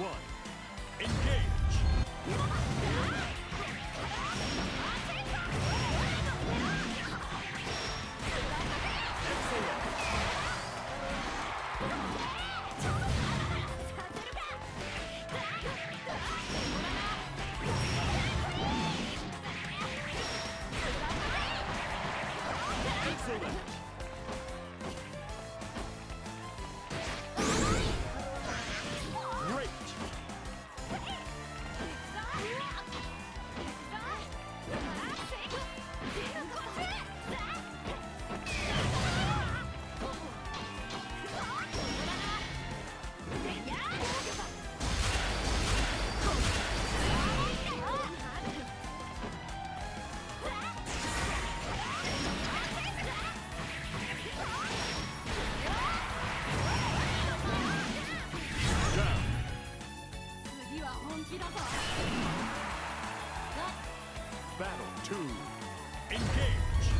one. Engage. そうだ Battle two. Engage.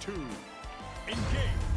Two. Engage.